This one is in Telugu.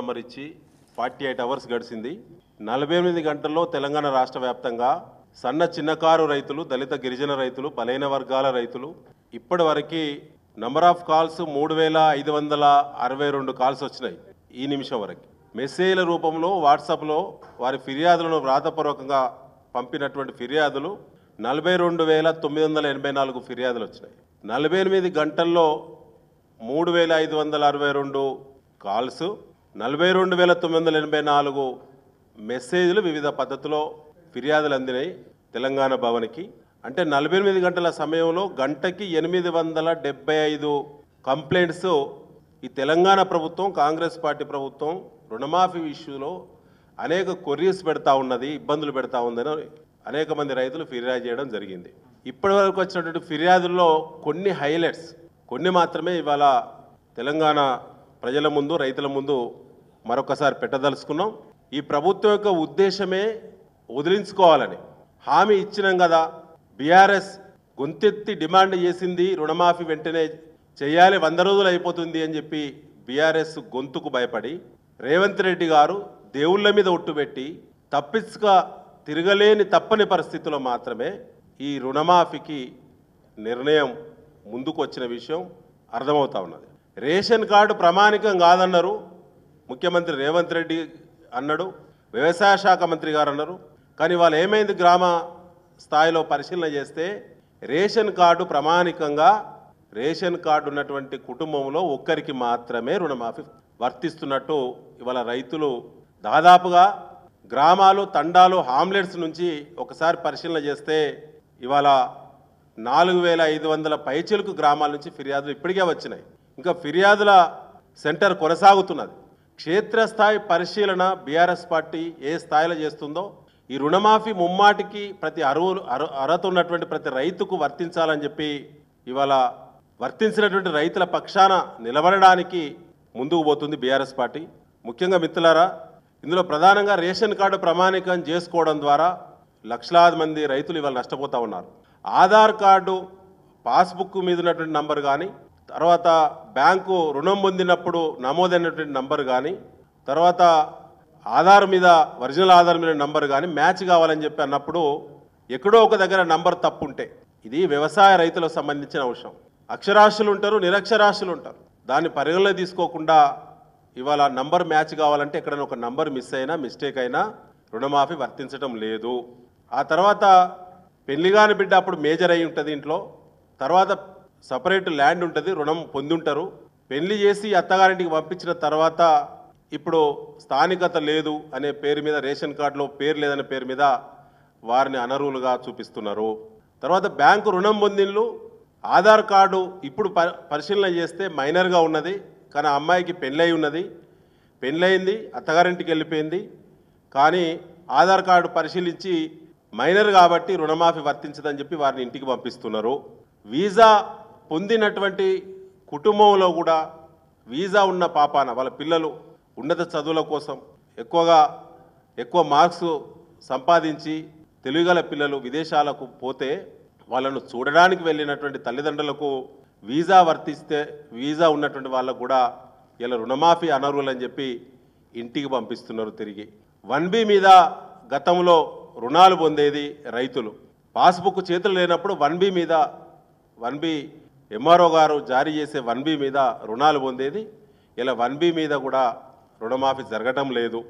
నెంబర్ ఇచ్చి ఫార్టీ ఎయిట్ అవర్స్ గడిచింది. నలభై ఎనిమిది గంటల్లో తెలంగాణ రాష్ట్ర వ్యాప్తంగా సన్న చిన్నకారు రైతులు దళిత గిరిజన రైతులు బలైన వర్గాల రైతులు ఇప్పటి వరకు నంబర్ ఆఫ్ కాల్స్ మూడు వేల ఐదు వందల అరవై రెండు కాల్స్ వచ్చినాయి ఈ నిమిషం వరకు. మెసేజ్ల రూపంలో వాట్సాప్లో వారి ఫిర్యాదులను వ్రాతపూర్వకంగా పంపినటువంటి ఫిర్యాదులు నలభై రెండు వేల తొమ్మిది వందల ఎనభై నాలుగు ఫిర్యాదులు వచ్చినాయి. నలభై ఎనిమిది గంటల్లో మూడు వేల ఐదు వందల అరవై రెండు కాల్స్ నలభై రెండు వేల తొమ్మిది వందల ఎనభై నాలుగు మెసేజ్లు వివిధ పద్ధతిలో ఫిర్యాదులు అందినాయి తెలంగాణ భవన్కి. అంటే నలభై ఎనిమిది గంటల సమయంలో గంటకి ఎనిమిది వందల డెబ్బై ఐదు కంప్లైంట్స్ ఈ తెలంగాణ ప్రభుత్వం కాంగ్రెస్ పార్టీ ప్రభుత్వం రుణమాఫీ ఇష్యూలో అనేక కొర్రీస్ పెడతా ఉన్నది ఇబ్బందులు పెడతా ఉందని అనేక మంది రైతులు ఫిర్యాదు చేయడం జరిగింది. ఇప్పటి వరకు వచ్చినటువంటి ఫిర్యాదుల్లో కొన్ని హైలైట్స్ కొన్ని మాత్రమే ఇవాళ తెలంగాణ ప్రజల ముందు రైతుల ముందు మరొకసారి పెట్టదలుచుకున్నాం. ఈ ప్రభుత్వం యొక్క ఉద్దేశమే వదిలించుకోవాలని. హామీ ఇచ్చినాం కదా. బీఆర్ఎస్ గొంతెత్తి డిమాండ్ చేసింది రుణమాఫీ వెంటనే చేయాలి వంద రోజులు అయిపోతుంది అని చెప్పి బీఆర్ఎస్ గొంతుకు భయపడి రేవంత్ రెడ్డి గారు దేవుళ్ళ మీద ఒట్టుపెట్టి తప్పించుక తిరగలేని తప్పని పరిస్థితుల్లో మాత్రమే ఈ రుణమాఫీకి నిర్ణయం ముందుకు వచ్చిన విషయం అర్థమవుతా ఉన్నది. రేషన్ కార్డు ప్రామాణికం కాదన్నారు. ముఖ్యమంత్రి రేవంత్ రెడ్డి అన్నాడు వ్యవసాయ శాఖ మంత్రి గారు అన్నారు. కానీ వాళ్ళు ఏమైంది గ్రామ స్థాయిలో పరిశీలన చేస్తే రేషన్ కార్డు ప్రామాణికంగా రేషన్ కార్డు ఉన్నటువంటి కుటుంబంలో ఒక్కరికి మాత్రమే రుణమాఫీ వర్తిస్తున్నట్టు ఇవాళ రైతులు దాదాపుగా గ్రామాలు తండాలు హామ్లెట్స్ నుంచి ఒకసారి పరిశీలన చేస్తే ఇవాళ నాలుగు వేల ఐదు వందల పైచిలకు గ్రామాల నుంచి ఫిర్యాదులు ఇప్పటికే వచ్చినాయి. ఇంకా ఫిర్యాదుల సెంటర్ కొనసాగుతున్నది. క్షేత్రస్థాయి పరిశీలన బీఆర్ఎస్ పార్టీ ఏ స్థాయిలో చేస్తుందో ఈ రుణమాఫీ ముమ్మాటికి ప్రతి అరువులు అరు అర్హత ఉన్నటువంటి ప్రతి రైతుకు వర్తించాలని చెప్పి ఇవాళ వర్తించినటువంటి రైతుల పక్షాన నిలబడడానికి ముందుకు పోతుంది బీఆర్ఎస్ పార్టీ. ముఖ్యంగా మిత్రులారా ఇందులో ప్రధానంగా రేషన్ కార్డు ప్రామాణికం చేసుకోవడం ద్వారా లక్షలాది మంది రైతులు ఇవాళ నష్టపోతూ ఉన్నారు. ఆధార్ కార్డు పాస్బుక్ మీద ఉన్నటువంటి నంబర్ కానీ తర్వాత బ్యాంకు రుణం పొందినప్పుడు నమోదైనటువంటి నంబర్ కానీ తర్వాత ఆధార్ మీద ఒరిజినల్ ఆధార్ మీద నంబర్ కానీ మ్యాచ్ కావాలని చెప్పి అన్నప్పుడు ఎక్కడో ఒక దగ్గర నంబర్ తప్పు ఉంటే ఇది వ్యవసాయ రైతులకు సంబంధించిన అంశం. అక్షరాస్యులు ఉంటారు నిరక్షరాస్యులు ఉంటారు దాన్ని పరిగణలో తీసుకోకుండా ఇవాళ నంబర్ మ్యాచ్ కావాలంటే ఎక్కడైనా ఒక నంబర్ మిస్ అయినా మిస్టేక్ అయినా రుణమాఫీ వర్తించడం లేదు. ఆ తర్వాత పెళ్ళిగాని బిడ్డ అప్పుడు మేజర్ అయి ఉంటుంది ఇంట్లో. తర్వాత సపరేట్ ల్యాండ్ ఉంటుంది రుణం పొందుంటారు. పెళ్ళి చేసి అత్తగారింటికి పంపించిన తర్వాత ఇప్పుడు స్థానికత లేదు అనే పేరు మీద రేషన్ కార్డులో పేరు లేదనే పేరు మీద వారిని అనర్హులుగా చూపిస్తున్నారు. తర్వాత బ్యాంకు రుణం పొందిన్లు ఆధార్ కార్డు ఇప్పుడు ప- పరిశీలన చేస్తే మైనర్గా ఉన్నది కానీ అమ్మాయికి పెళ్ళై ఉన్నది. పెళ్ళయింది అత్తగారింటికి వెళ్ళిపోయింది కానీ ఆధార్ కార్డు పరిశీలించి మైనర్ కాబట్టి రుణమాఫీ వర్తించదని చెప్పి వారిని ఇంటికి పంపిస్తున్నారు. వీసా పొందినటువంటి కుటుంబంలో కూడా వీసా ఉన్న పాపాన వాళ్ళ పిల్లలు ఉన్నత చదువుల కోసం ఎక్కువగా ఎక్కువ మార్క్స్ సంపాదించి తెలుగుగల పిల్లలు విదేశాలకు పోతే వాళ్ళను చూడడానికి వెళ్ళినటువంటి తల్లిదండ్రులకు వీసా వర్తిస్తే వీసా ఉన్నటువంటి వాళ్ళకు కూడా ఇలా రుణమాఫీ అనర్హులని చెప్పి ఇంటికి పంపిస్తున్నారు తిరిగి. వన్ బి మీద గతంలో రుణాలు పొందేది రైతులు. పాస్బుక్ చేతులు లేనప్పుడు వన్ బి మీద వన్ బి ఎంఆర్ఓ గారు జారీ చేసే వన్ బి మీద రుణాలు పొందేది ఇలా వన్ బి మీద కూడా రుణమాఫీ జరగటం లేదు.